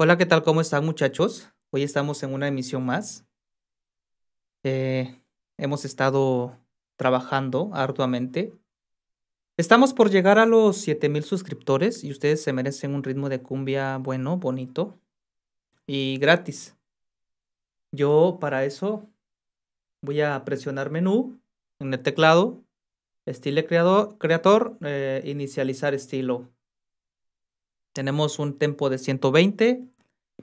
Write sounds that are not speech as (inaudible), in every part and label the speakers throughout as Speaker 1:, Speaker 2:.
Speaker 1: Hola, ¿qué tal? ¿Cómo están muchachos? Hoy estamos en una emisión más. Eh, hemos estado trabajando arduamente. Estamos por llegar a los 7000 suscriptores y ustedes se merecen un ritmo de cumbia bueno, bonito y gratis. Yo para eso voy a presionar menú en el teclado, estilo creador, creator, eh, inicializar estilo. Tenemos un tempo de 120.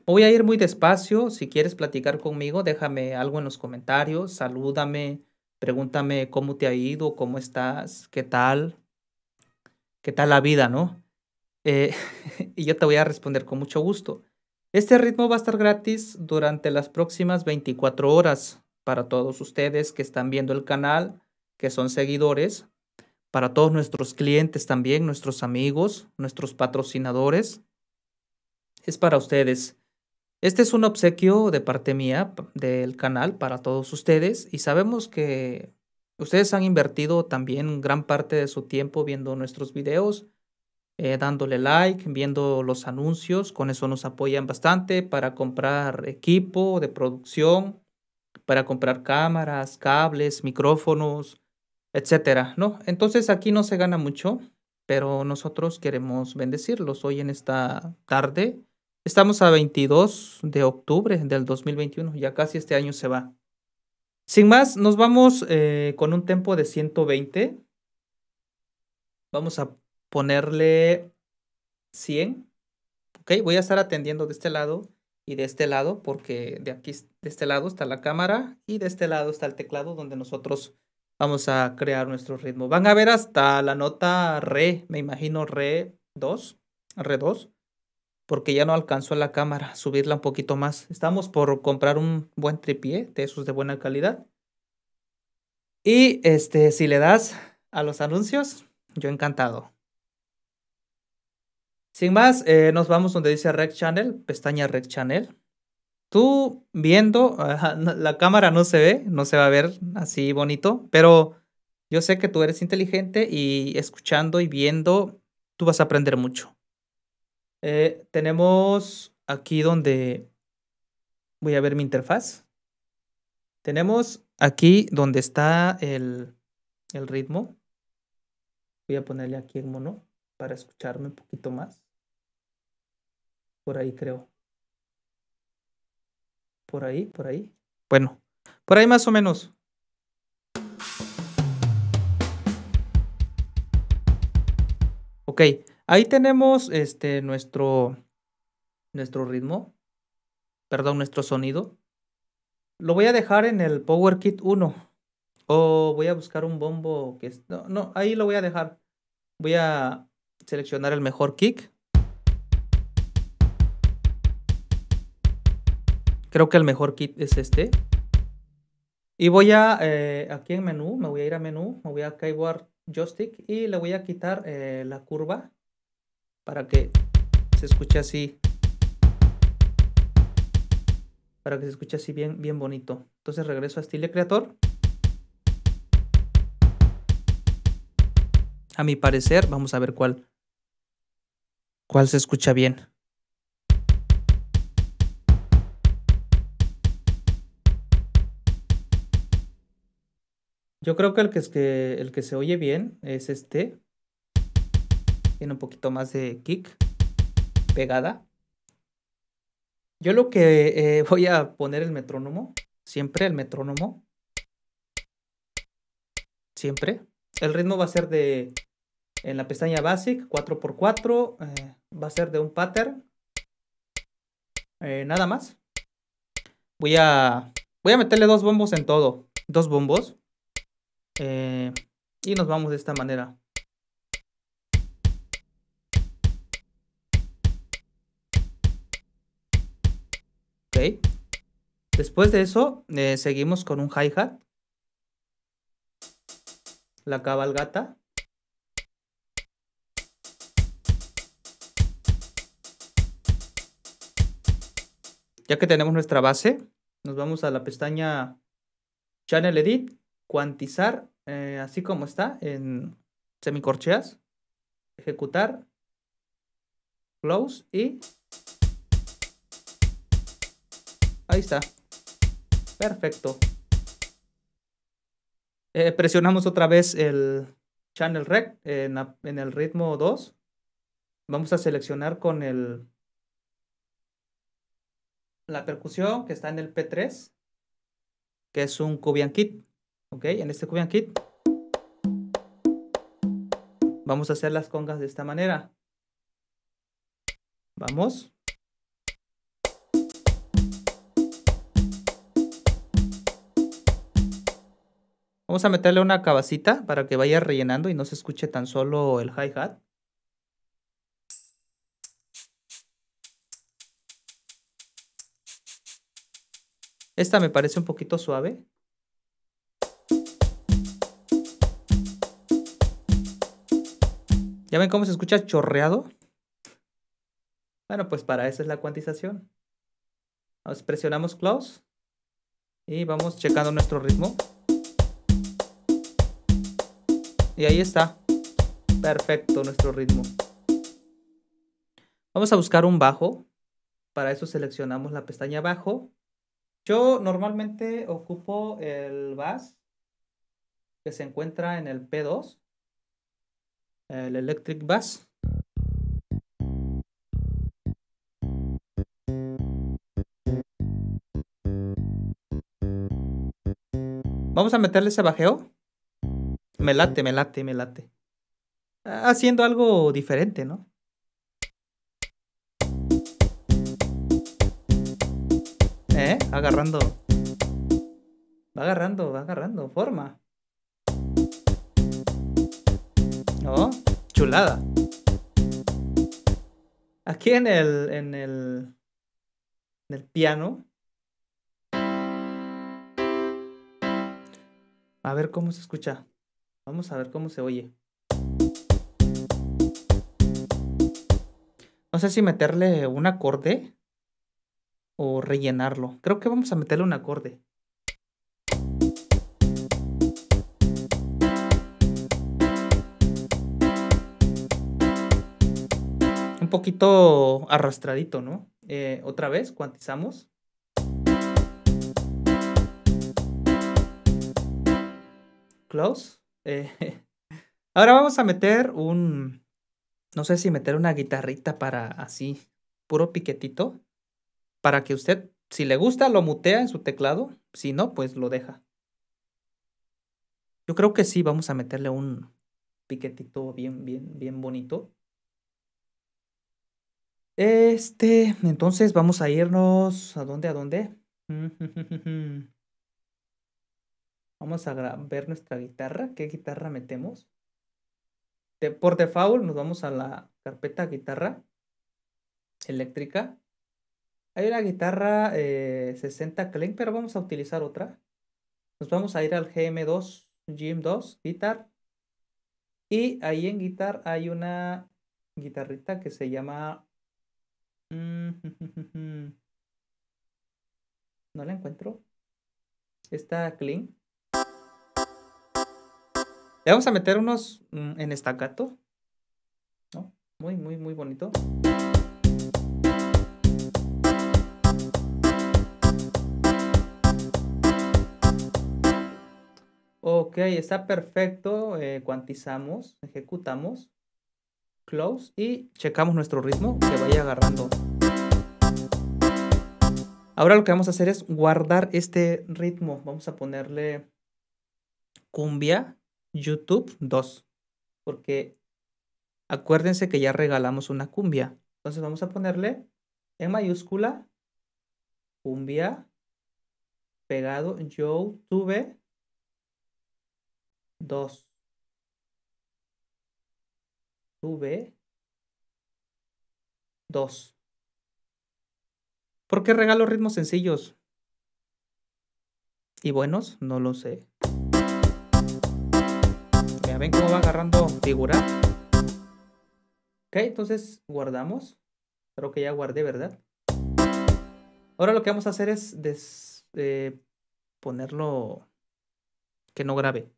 Speaker 1: Voy a ir muy despacio. Si quieres platicar conmigo, déjame algo en los comentarios. Salúdame. Pregúntame cómo te ha ido, cómo estás, qué tal, qué tal la vida, ¿no? Eh, (laughs) y yo te voy a responder con mucho gusto. Este ritmo va a estar gratis durante las próximas 24 horas para todos ustedes que están viendo el canal, que son seguidores para todos nuestros clientes también, nuestros amigos, nuestros patrocinadores. Es para ustedes. Este es un obsequio de parte mía del canal para todos ustedes y sabemos que ustedes han invertido también gran parte de su tiempo viendo nuestros videos, eh, dándole like, viendo los anuncios, con eso nos apoyan bastante para comprar equipo de producción, para comprar cámaras, cables, micrófonos, etcétera, ¿no? Entonces aquí no se gana mucho, pero nosotros queremos bendecirlos hoy en esta tarde. Estamos a 22 de octubre del 2021, ya casi este año se va. Sin más, nos vamos eh, con un tempo de 120. Vamos a ponerle 100. Ok, voy a estar atendiendo de este lado y de este lado, porque de aquí, de este lado está la cámara y de este lado está el teclado donde nosotros Vamos a crear nuestro ritmo. Van a ver hasta la nota re, me imagino re 2, re 2, porque ya no alcanzó la cámara, subirla un poquito más. Estamos por comprar un buen tripié de esos de buena calidad. Y este, si le das a los anuncios, yo encantado. Sin más, eh, nos vamos donde dice Rec Channel, pestaña Rec Channel tú viendo, la cámara no se ve, no se va a ver así bonito, pero yo sé que tú eres inteligente y escuchando y viendo, tú vas a aprender mucho. Eh, tenemos aquí donde voy a ver mi interfaz. Tenemos aquí donde está el, el ritmo. Voy a ponerle aquí el mono para escucharme un poquito más. Por ahí creo por ahí, por ahí. Bueno, por ahí más o menos. Ok, ahí tenemos este nuestro nuestro ritmo, perdón, nuestro sonido. Lo voy a dejar en el Power Kit 1 o voy a buscar un bombo que no, no, ahí lo voy a dejar. Voy a seleccionar el mejor kick Creo que el mejor kit es este. Y voy a, eh, aquí en menú, me voy a ir a menú, me voy a Keyboard Joystick y le voy a quitar eh, la curva para que se escuche así. Para que se escuche así bien, bien bonito. Entonces regreso a Style Creator. A mi parecer, vamos a ver cuál, cuál se escucha bien. Yo creo que el que, es que el que se oye bien es este. Tiene un poquito más de kick. Pegada. Yo lo que eh, voy a poner el metrónomo. Siempre el metrónomo. Siempre. El ritmo va a ser de. En la pestaña Basic, 4x4. Eh, va a ser de un pattern. Eh, nada más. Voy a. Voy a meterle dos bombos en todo. Dos bombos. Eh, y nos vamos de esta manera. Ok. Después de eso, eh, seguimos con un hi-hat. La cabalgata. Ya que tenemos nuestra base, nos vamos a la pestaña Channel Edit cuantizar eh, así como está en semicorcheas, ejecutar, close y Ahí está. Perfecto. Eh, presionamos otra vez el channel rec en, en el ritmo 2. Vamos a seleccionar con el la percusión que está en el P3, que es un Cubian Kit. ¿Ok? En este Cubian Kit vamos a hacer las congas de esta manera. Vamos. Vamos a meterle una cabacita para que vaya rellenando y no se escuche tan solo el hi-hat. Esta me parece un poquito suave. ¿Ya ven cómo se escucha chorreado? Bueno, pues para eso es la cuantización. Nos presionamos close y vamos checando nuestro ritmo. Y ahí está. Perfecto nuestro ritmo. Vamos a buscar un bajo. Para eso seleccionamos la pestaña bajo yo normalmente ocupo el bass que se encuentra en el P2, el Electric Bass. Vamos a meterle ese bajeo. Me late, me late, me late. Haciendo algo diferente, ¿no? ¿Eh? Agarrando. Va agarrando, va agarrando forma. Oh, chulada. Aquí en el, en el, en el piano. A ver cómo se escucha. Vamos a ver cómo se oye. No sé si meterle un acorde o rellenarlo. Creo que vamos a meterle un acorde. Poquito arrastradito, ¿no? Eh, otra vez, cuantizamos. Close. Eh, (laughs) ahora vamos a meter un... No sé si meter una guitarrita para así, puro piquetito para que usted, si le gusta, lo mutea en su teclado, si no, pues lo deja. Yo creo que sí, vamos a meterle un piquetito bien, bien, bien bonito. Este, entonces vamos a irnos, ¿a dónde, a dónde? (laughs) Vamos a ver nuestra guitarra. ¿Qué guitarra metemos? por default nos vamos a la carpeta guitarra eléctrica. Hay una guitarra 60 eh, Kling, pero vamos a utilizar otra. Nos vamos a ir al GM2, GM2, Guitar. Y ahí en Guitar hay una guitarrita que se llama... (laughs) No la encuentro. Está Kling. Le vamos a meter unos mm, en estacato. ¿no? Muy, muy, muy bonito. Ok, está perfecto. Eh, cuantizamos, ejecutamos, close y checamos nuestro ritmo que vaya agarrando. Ahora lo que vamos a hacer es guardar este ritmo. Vamos a ponerle cumbia YouTube 2. Porque acuérdense que ya regalamos una cumbia. Entonces vamos a ponerle en mayúscula cumbia pegado YouTube 2. Sube 2. ¿Por qué regalo ritmos sencillos? ¿Y buenos? No lo sé. Ya ven cómo va agarrando figura. Ok, entonces guardamos. Creo que ya guardé, ¿verdad? Ahora lo que vamos a hacer es eh, ponerlo que no grabe.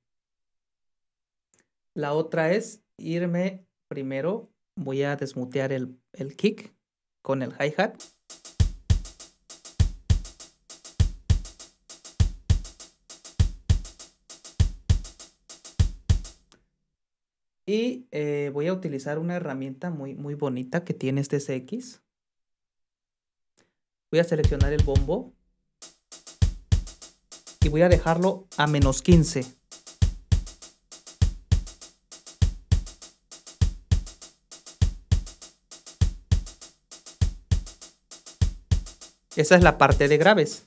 Speaker 1: La otra es irme Primero voy a desmutear el, kick con el hi-hat. Y eh, voy a utilizar una herramienta muy, muy bonita que tiene este CX. Voy a seleccionar el bombo y voy a dejarlo a menos 15. Esa es la parte de graves,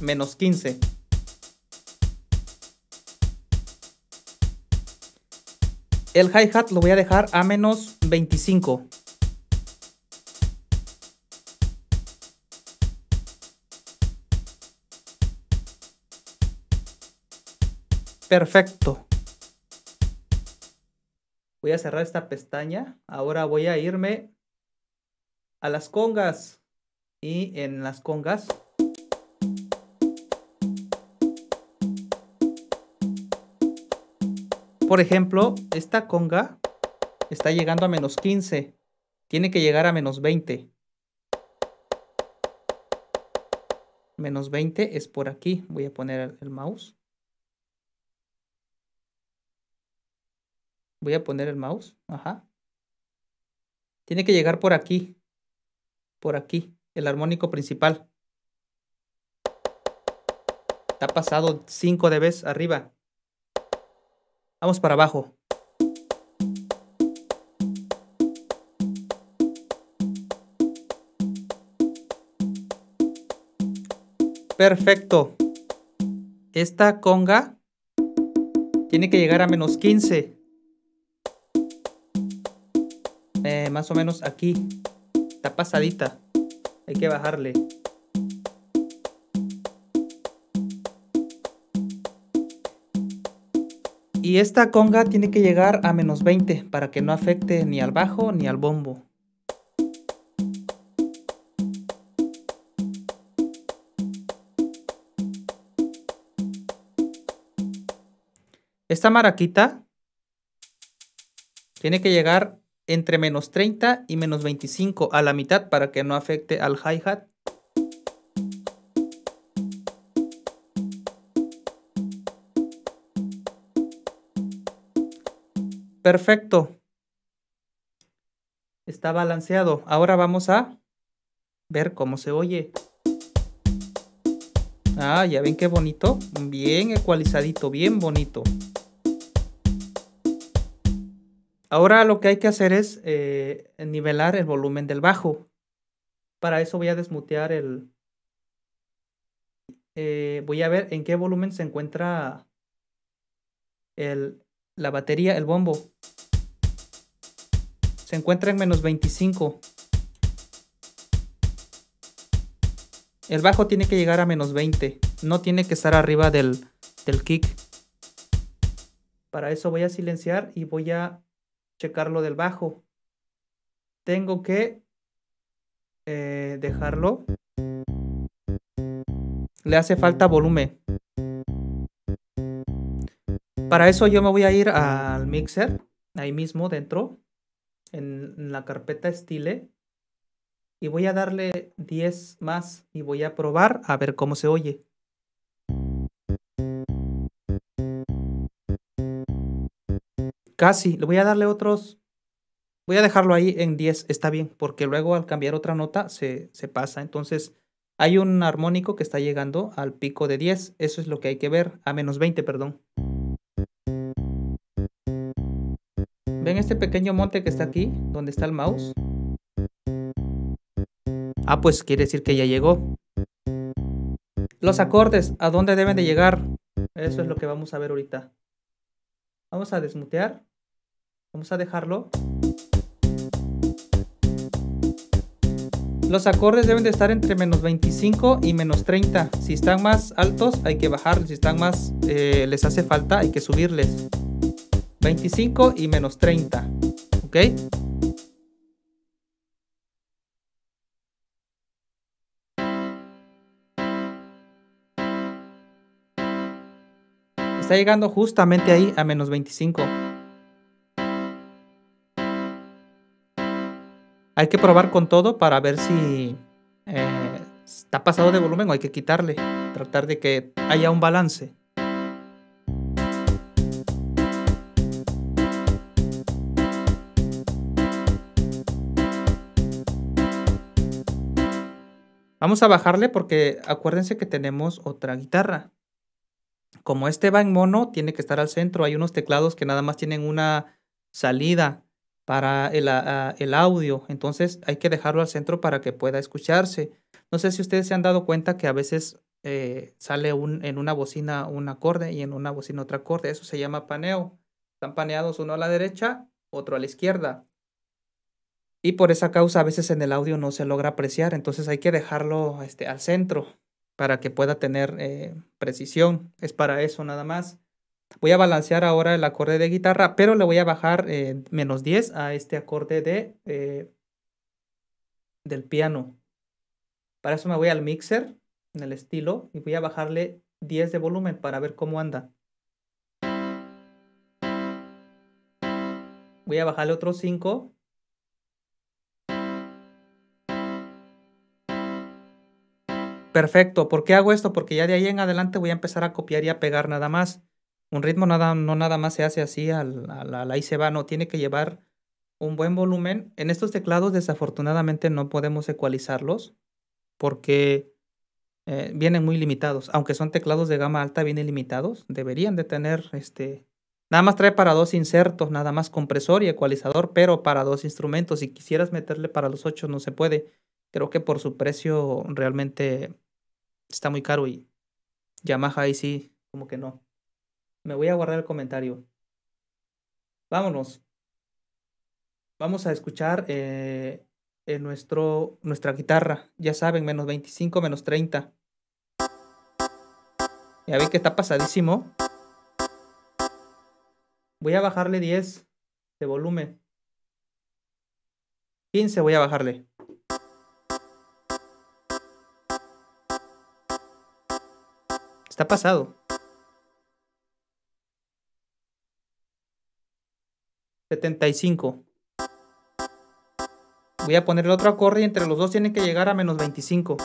Speaker 1: menos 15. El hi-hat lo voy a dejar a menos 25. Perfecto. Voy a cerrar esta pestaña. Ahora voy a irme a las congas. Y en las congas Por ejemplo, esta conga está llegando a menos 15. Tiene que llegar a menos 20. Menos 20 es por aquí. Voy a poner el mouse. Voy a poner el mouse. Ajá. Tiene que llegar por aquí. Por aquí. El armónico principal. Está pasado 5 dB arriba. Vamos para abajo. Perfecto. Esta conga tiene que llegar a menos 15. Eh, más o menos aquí. Está pasadita. Hay que bajarle. Y esta conga tiene que llegar a menos 20 para que no afecte ni al bajo ni al bombo. Esta maraquita tiene que llegar entre menos 30 y menos 25 a la mitad para que no afecte al hi-hat Perfecto. Está balanceado. Ahora vamos a ver cómo se oye. Ah, ya ven qué bonito. Bien ecualizadito, bien bonito. Ahora lo que hay que hacer es eh, nivelar el volumen del bajo. Para eso voy a desmutear el... Eh, voy a ver en qué volumen se encuentra el, la batería, el bombo, se encuentra en menos 25. El bajo tiene que llegar a menos 20. No tiene que estar arriba del, del kick. Para eso voy a silenciar y voy a checar lo del bajo. Tengo que eh, dejarlo. Le hace falta volumen. Para eso yo me voy a ir al mixer, ahí mismo dentro, en la carpeta Stile, y voy a darle 10 más y voy a probar a ver cómo se oye. Casi, le voy a darle otros... Voy a dejarlo ahí en 10, está bien, porque luego al cambiar otra nota se, se pasa. Entonces hay un armónico que está llegando al pico de 10, eso es lo que hay que ver, a menos 20, perdón. ¿Ven este pequeño monte que está aquí? Donde está el mouse. Ah, pues quiere decir que ya llegó. Los acordes, ¿a dónde deben de llegar? Eso es lo que vamos a ver ahorita. Vamos a desmutear. Vamos a dejarlo. Los acordes deben de estar entre menos 25 y menos 30. Si están más altos hay que bajarles. Si están más eh, les hace falta hay que subirles. 25 y menos 30. ¿Ok? Está llegando justamente ahí a menos 25. Hay que probar con todo para ver si eh, está pasado de volumen o hay que quitarle. Tratar de que haya un balance. Vamos a bajarle porque acuérdense que tenemos otra guitarra. Como este va en mono, tiene que estar al centro. Hay unos teclados que nada más tienen una salida para el, el, audio. Entonces hay que dejarlo al centro para que pueda escucharse. No sé si ustedes se han dado cuenta que a veces eh, sale un, en una bocina un acorde y en una bocina otro acorde. Eso se llama paneo. Están paneados uno a la derecha, otro a la izquierda. Y por esa causa a veces en el audio no se logra apreciar. Entonces hay que dejarlo este, al centro para que pueda tener eh, precisión. Es para eso nada más. Voy a balancear ahora el acorde de guitarra, pero le voy a bajar eh, menos 10 a este acorde de, eh, del piano. Para eso me voy al mixer, en el estilo, y voy a bajarle 10 de volumen para ver cómo anda. Voy a bajarle otros 5 Perfecto. ¿Por qué hago esto? Porque ya de ahí en adelante voy a empezar a copiar y a pegar nada más. Un ritmo nada, no nada más se hace así, al, al, ahí se va, no, tiene que llevar un buen volumen. En estos teclados desafortunadamente no podemos ecualizarlos porque eh, vienen muy limitados. Aunque son teclados de gama alta, vienen limitados. Deberían de tener este... Nada más trae para dos insertos, nada más compresor y ecualizador, pero para dos instrumentos. Si quisieras meterle para los ocho no se puede. Creo que por su precio realmente está muy caro y Yamaha ahí sí, como que no. Me voy a guardar el comentario. Vámonos. Vamos a escuchar eh, en nuestro, nuestra guitarra. Ya saben, menos 25, menos 30. Ya vi que está pasadísimo. Voy a bajarle 10 de volumen. 15 voy a bajarle. Está pasado. 75. Voy a poner el otro acorde y entre los dos tienen que llegar a menos 25.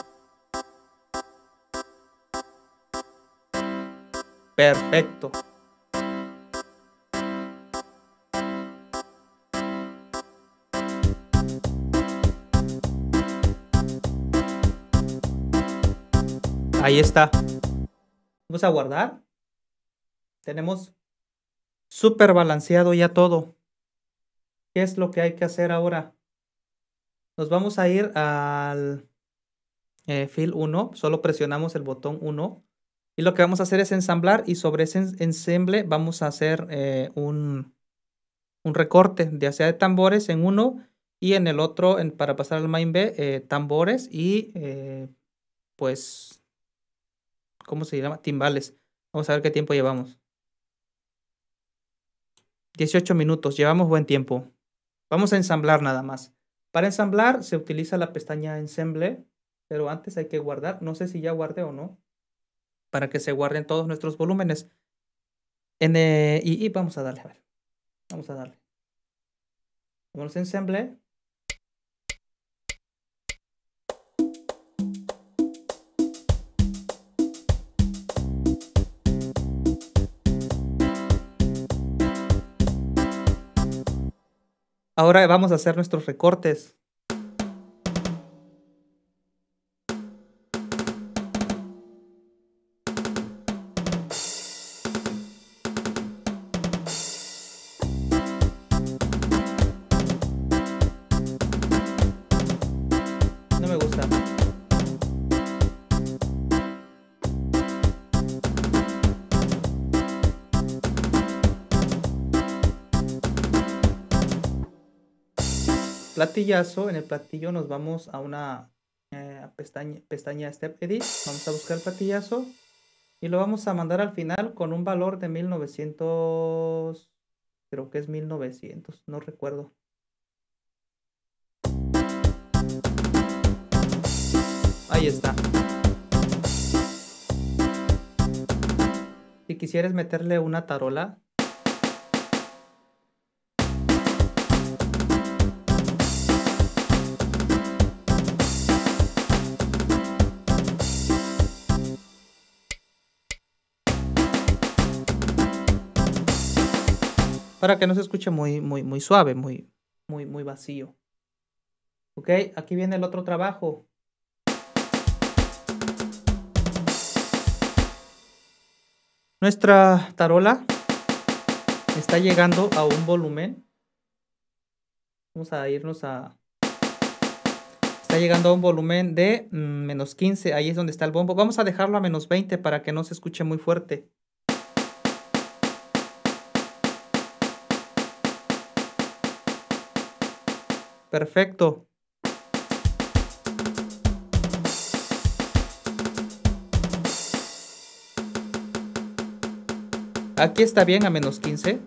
Speaker 1: Perfecto. Ahí está. Vamos a guardar. Tenemos súper balanceado ya todo. ¿Qué es lo que hay que hacer ahora? Nos vamos a ir al eh, fill 1, solo presionamos el botón 1 y lo que vamos a hacer es ensamblar y sobre ese ensemble vamos a hacer eh, un, un, recorte de hacia de tambores en uno y en el otro para pasar al main B eh, tambores y pues, ¿cómo se llama? Timbales. Vamos a ver qué tiempo llevamos. 18 minutos, llevamos buen tiempo. Vamos a ensamblar nada más. Para ensamblar se utiliza la pestaña Ensemble, pero antes hay que guardar. No sé si ya guardé o no. Para que se guarden todos nuestros volúmenes. En, eh, y, vamos a darle, a ver. Vamos a darle. Vamos a Ensemble. Ahora vamos a hacer nuestros recortes. Platillazo, en el platillo nos vamos a una eh, pestaña, pestaña Step Edit. Vamos a buscar el platillazo y lo vamos a mandar al final con un valor de 1900, creo que es 1900, no recuerdo. Ahí está. Si quisieras meterle una tarola, para que no se escuche muy, muy, muy suave, muy, muy, muy vacío. Ok, aquí viene el otro trabajo. Nuestra tarola está llegando a un volumen. Vamos a irnos a... Está llegando a un volumen de mm, menos 15. Ahí es donde está el bombo. Vamos a dejarlo a menos 20 para que no se escuche muy fuerte. Perfecto. Aquí está bien a menos 15.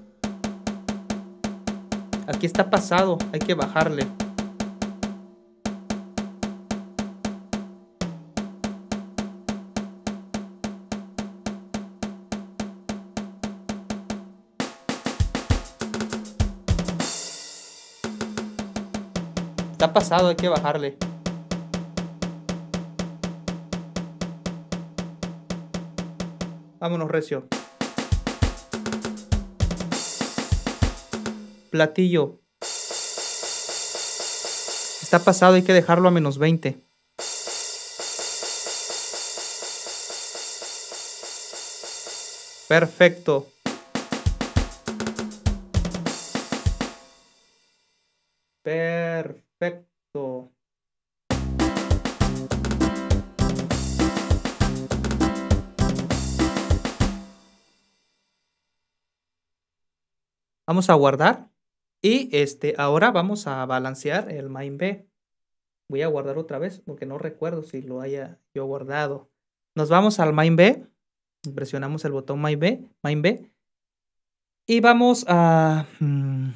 Speaker 1: Aquí está pasado, hay que bajarle. Hay que bajarle. Vámonos, Recio. Platillo. Está pasado, hay que dejarlo a menos 20. Perfecto. Perfecto. Vamos a guardar. Y este, ahora vamos a balancear el main B. Voy a guardar otra vez porque no recuerdo si lo haya yo guardado. Nos vamos al main B. Presionamos el botón main B. Main B y vamos a... Mm,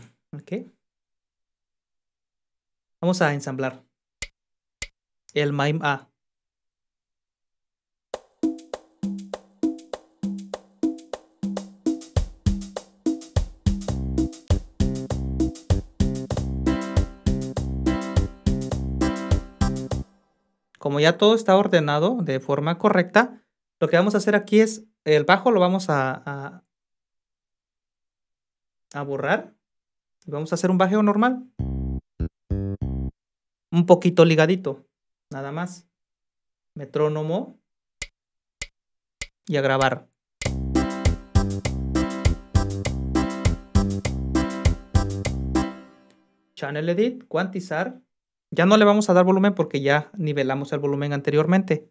Speaker 1: ¿Qué? Vamos a ensamblar el MIME A. Como ya todo está ordenado de forma correcta, lo que vamos a hacer aquí es, el bajo lo vamos a, a, borrar. Vamos a hacer un bajeo normal un poquito ligadito, nada más. Metrónomo y a grabar. Channel Edit, cuantizar. Ya no le vamos a dar volumen porque ya nivelamos el volumen anteriormente.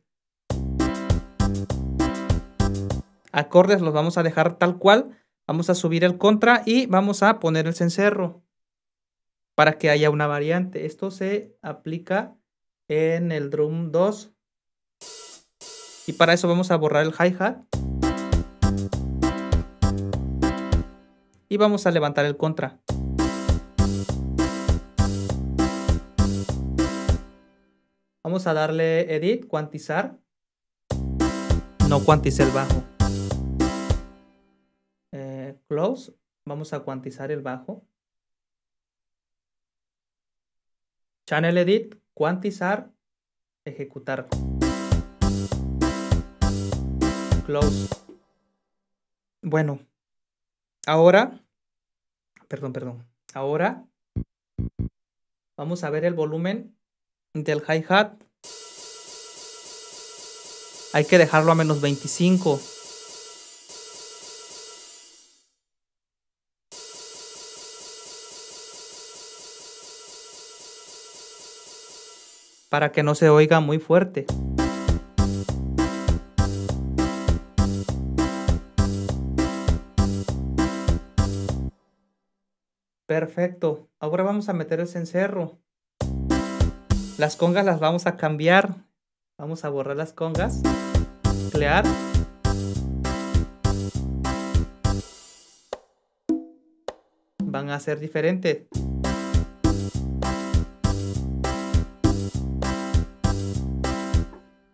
Speaker 1: Acordes los vamos a dejar tal cual. Vamos a subir el contra y vamos a poner el cencerro para que haya una variante. Esto se aplica en el drum 2. Y para eso vamos a borrar el hi-hat. Y vamos a levantar el contra. Vamos a darle edit, cuantizar. No cuantice el bajo. Eh, close. Vamos a cuantizar el bajo. Channel Edit, cuantizar, ejecutar. Close. Bueno, ahora, perdón, perdón. Ahora vamos a ver el volumen del hi-hat. Hay que dejarlo a menos 25. para que no se oiga muy fuerte. Perfecto. Ahora vamos a meter el cencerro. Las congas las vamos a cambiar. Vamos a borrar las congas. Clear. Van a ser diferentes.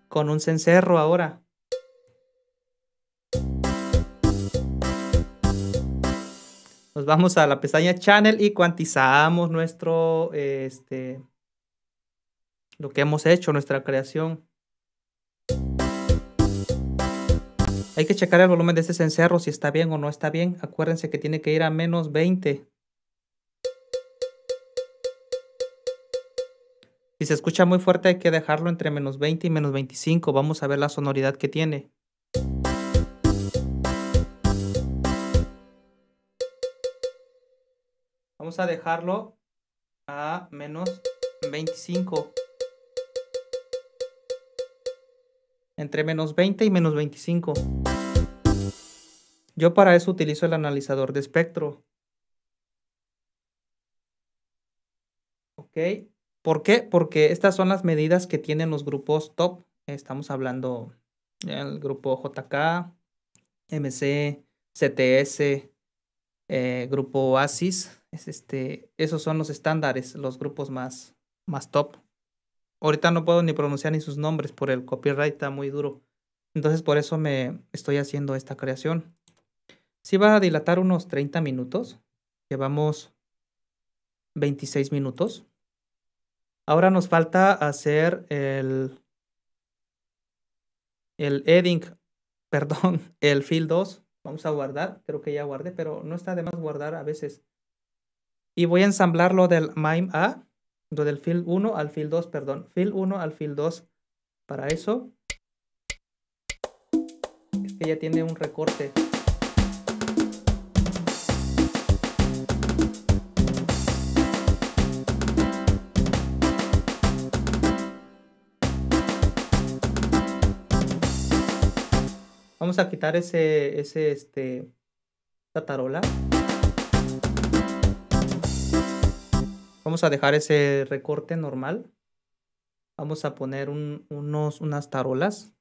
Speaker 1: con un cencerro ahora. Nos vamos a la pestaña Channel y cuantizamos nuestro, este, lo que hemos hecho, nuestra creación. Hay que checar el volumen de este cencerro si está bien o no está bien. Acuérdense que tiene que ir a menos 20. Si se escucha muy fuerte hay que dejarlo entre menos 20 y menos 25. Vamos a ver la sonoridad que tiene. Vamos a dejarlo a menos 25. Entre menos 20 y menos 25. Yo para eso utilizo el analizador de espectro. ¿Ok? ¿Por qué? Porque estas son las medidas que tienen los grupos top. Estamos hablando del grupo JK, MC, CTS, eh, grupo ASIS. este, esos son los estándares, los grupos más, más top. Ahorita no puedo ni pronunciar ni sus nombres por el copyright, está muy duro. Entonces por eso me estoy haciendo esta creación. Si va a dilatar unos 30 minutos. Llevamos 26 minutos. Ahora nos falta hacer el, el edding, (laughs) perdón, el fill 2. Vamos a guardar, creo que ya guardé, pero no está de más guardar a veces. Y voy a ensamblar lo del MIME A, del fill 1 al fill 2, perdón, fill 1 al fill 2. Para eso, es ya tiene un recorte. Vamos a quitar ese, ese, este, tarola. Vamos a dejar ese recorte normal. Vamos a poner unos, unas tarolas.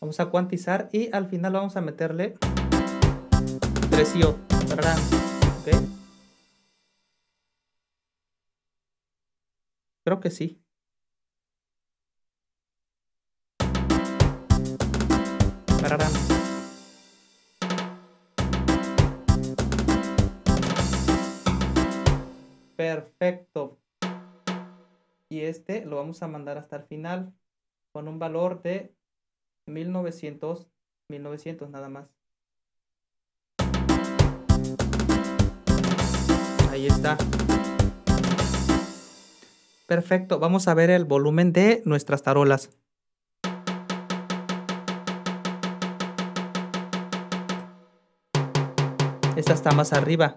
Speaker 1: Vamos a cuantizar y al final vamos a meterle precio. Creo que sí. Perfecto. Y este lo vamos a mandar hasta el final con un valor de 1900, 1900 nada más. Ahí está. Perfecto, vamos a ver el volumen de nuestras tarolas. Esta está más arriba.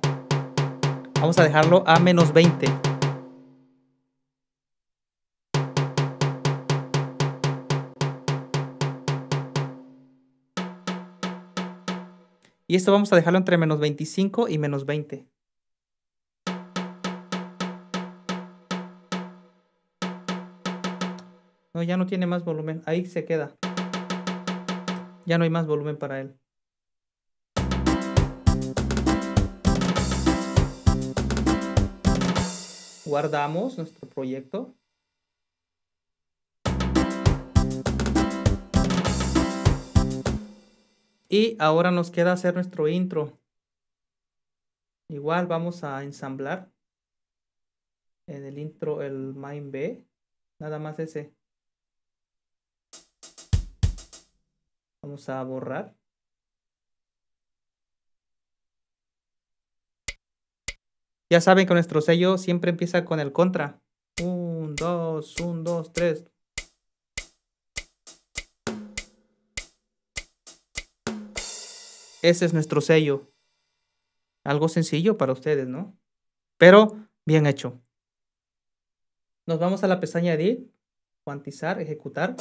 Speaker 1: Vamos a dejarlo a menos 20. Y esto vamos a dejarlo entre menos 25 y menos 20. No, ya no tiene más volumen. Ahí se queda. Ya no hay más volumen para él. Guardamos nuestro proyecto. Y ahora nos queda hacer nuestro intro. Igual vamos a ensamblar en el intro el main B. Nada más ese. Vamos a borrar. Ya saben que nuestro sello siempre empieza con el contra. Un, dos, un, dos, tres. Ese es nuestro sello. Algo sencillo para ustedes, ¿no? Pero bien hecho. Nos vamos a la pestaña Edit, cuantizar, ejecutar.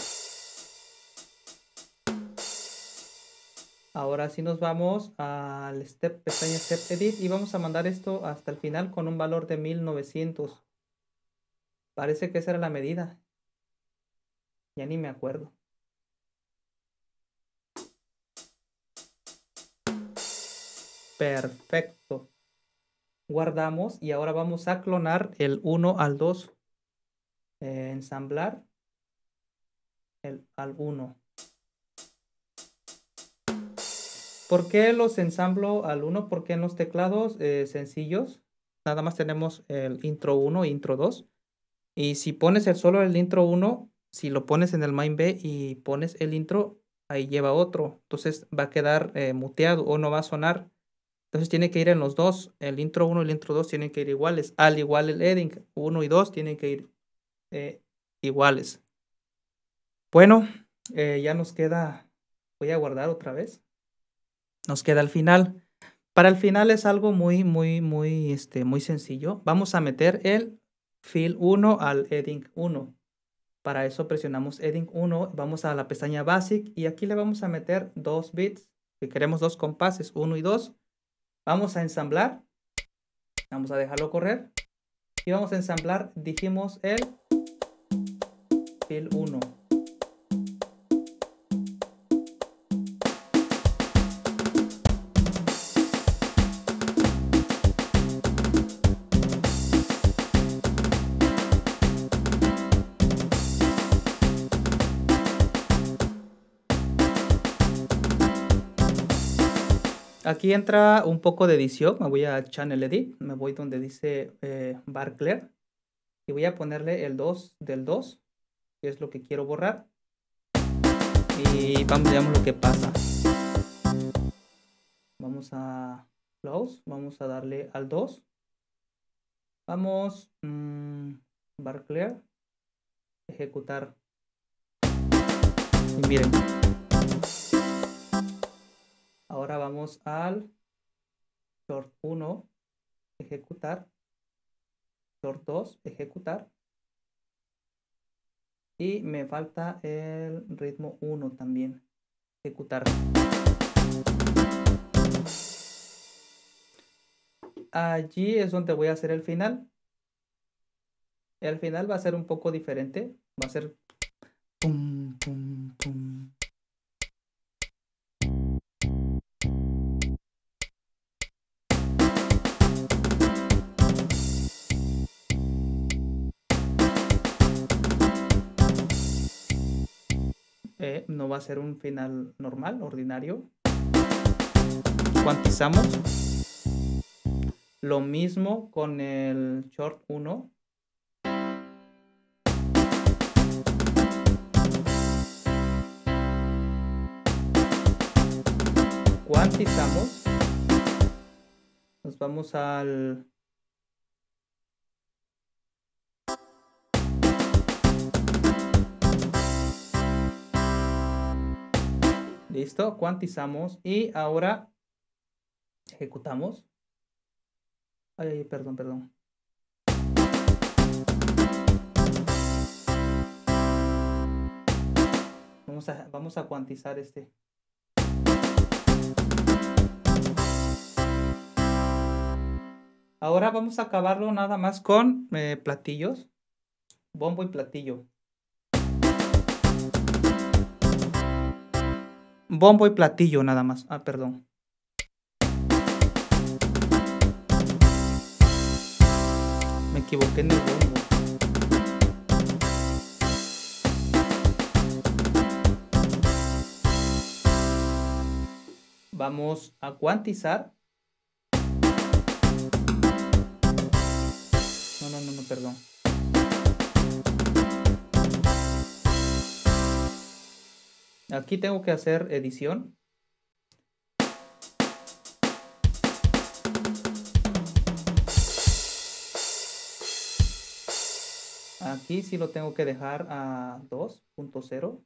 Speaker 1: Ahora sí nos vamos al step, pestaña Step Edit y vamos a mandar esto hasta el final con un valor de 1900. Parece que esa era la medida. Ya ni me acuerdo. Perfecto. Guardamos y ahora vamos a clonar el 1 al 2. Eh, ensamblar el al 1. ¿Por qué los ensamblo al 1? Porque en los teclados eh, sencillos nada más tenemos el intro 1 e intro 2. Y si pones el solo el intro 1, si lo pones en el main B y pones el intro, ahí lleva otro. Entonces va a quedar eh, muteado o no va a sonar. Entonces tiene que ir en los dos. El intro 1 y el intro 2 tienen que ir iguales. Al igual el edding 1 y 2 tienen que ir eh, iguales. Bueno, ya nos queda, voy a guardar otra vez. Nos queda el final. Para el final es algo muy, muy, muy, este, muy sencillo. Vamos a meter el fill 1 al heading 1. Para eso presionamos heading 1, vamos a la pestaña basic y aquí le vamos a meter dos bits. Si queremos dos compases, 1 y 2. Vamos a ensamblar. Vamos a dejarlo correr. Y vamos a ensamblar, dijimos el fill 1. Aquí entra un poco de edición. Me voy a Channel Edit. Me voy donde dice eh, Bar Clear. Y voy a ponerle el 2 del 2, que es lo que quiero borrar. Y vamos, veamos lo que pasa. Vamos a Close. Vamos a darle al 2. Vamos. Mmm, bar Clear. Ejecutar. Miren. Ahora vamos al short 1, ejecutar. Short 2, ejecutar. Y me falta el ritmo 1 también, ejecutar. Allí es donde voy a hacer el final. El final va a ser un poco diferente. Va a ser pum, pum, pum. No va a ser un final normal, ordinario. Cuantizamos. Lo mismo con el short 1. Cuantizamos. Nos vamos al Listo, cuantizamos y ahora ejecutamos. Ay, perdón, perdón. Vamos a, vamos a cuantizar este. Ahora vamos a acabarlo nada más con eh, platillos. Bombo y platillo. Bombo y platillo nada más. Ah, perdón. Me equivoqué en el bombo. Vamos a cuantizar. No, no, no, no, perdón. Aquí tengo que hacer edición. Aquí sí lo tengo que dejar a 2.0.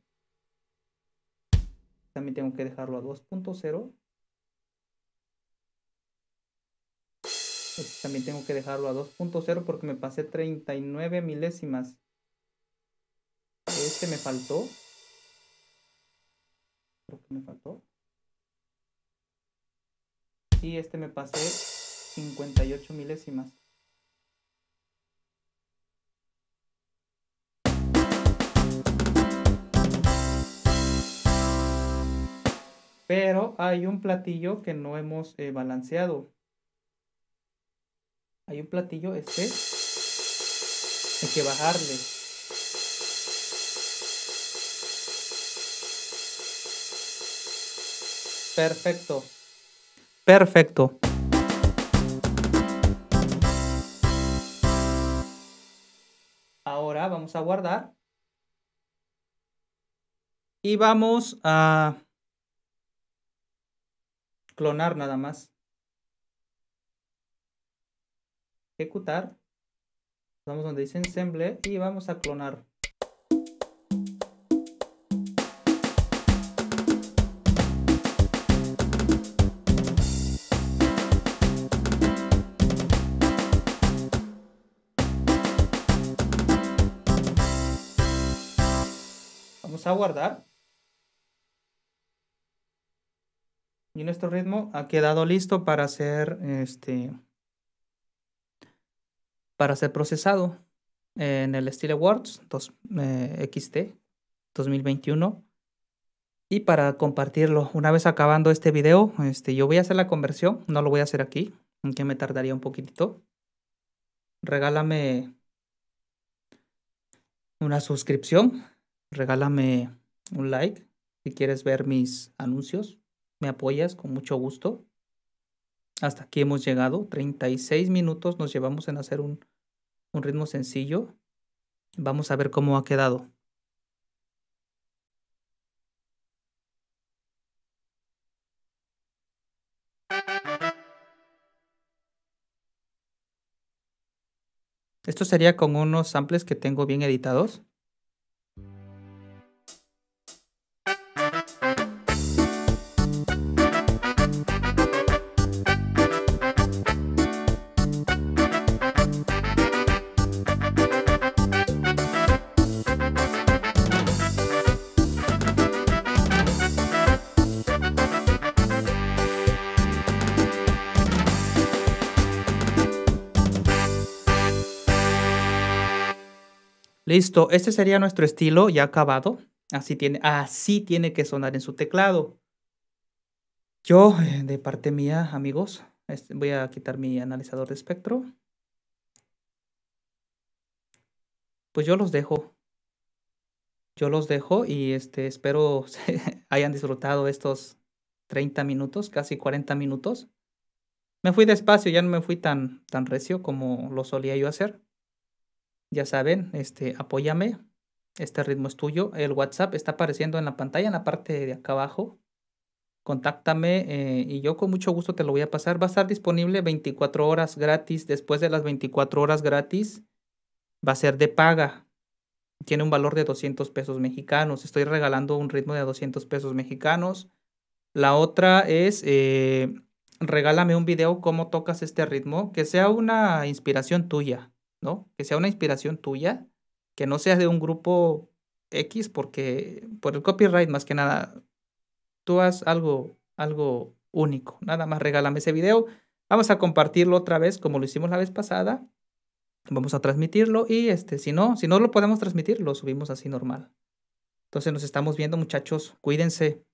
Speaker 1: También tengo que dejarlo a 2.0. Este también tengo que dejarlo a 2.0 porque me pasé 39 milésimas. Este me faltó que me faltó. Y este me pasé 58 milésimas. Pero hay un platillo que no hemos eh, balanceado. Hay un platillo, este. Hay que bajarle. Perfecto. Perfecto. Ahora vamos a guardar. Y vamos a clonar nada más. Ejecutar. Vamos donde dice ensemble y vamos a clonar. Guardar. Y nuestro ritmo ha quedado listo para ser este para ser procesado en el Style Awards 2, XT 2021 y para compartirlo. Una vez acabando este video, este, yo voy a hacer la conversión, no lo voy a hacer aquí, aunque me tardaría un poquitito. Regálame una suscripción, regálame un like si quieres ver mis anuncios, me apoyas con mucho gusto. Hasta aquí hemos llegado, 36 minutos nos llevamos en hacer un, un ritmo sencillo. Vamos a ver cómo ha quedado. Esto sería con unos samples que tengo bien editados. Listo, este sería nuestro estilo ya acabado. Así tiene, así tiene que sonar en su teclado. Yo, eh, de parte mía, amigos, voy a quitar mi analizador de espectro. Pues yo los dejo. Yo los dejo y este, espero (laughs) hayan disfrutado estos 30 minutos, casi 40 minutos. Me fui despacio, ya no me fui tan, tan recio como lo solía yo hacer. Ya saben, este, apóyame. Este ritmo es tuyo. El WhatsApp está apareciendo en la pantalla, en la parte de acá abajo. Contáctame eh, y yo con mucho gusto te lo voy a pasar. Va a estar disponible 24 horas gratis. Después de las 24 horas gratis, va a ser de paga. Tiene un valor de 200 pesos mexicanos. Estoy regalando un ritmo de 200 pesos mexicanos. La otra es, eh, regálame un video cómo tocas este ritmo, que sea una inspiración tuya. ¿No? Que sea una inspiración tuya, que no sea de un grupo X, porque por el copyright más que nada, tú haz algo, algo único. Nada más regálame ese video. Vamos a compartirlo otra vez como lo hicimos la vez pasada. Vamos a transmitirlo y este, si no, si no lo podemos transmitir, lo subimos así normal. Entonces nos estamos viendo muchachos. Cuídense.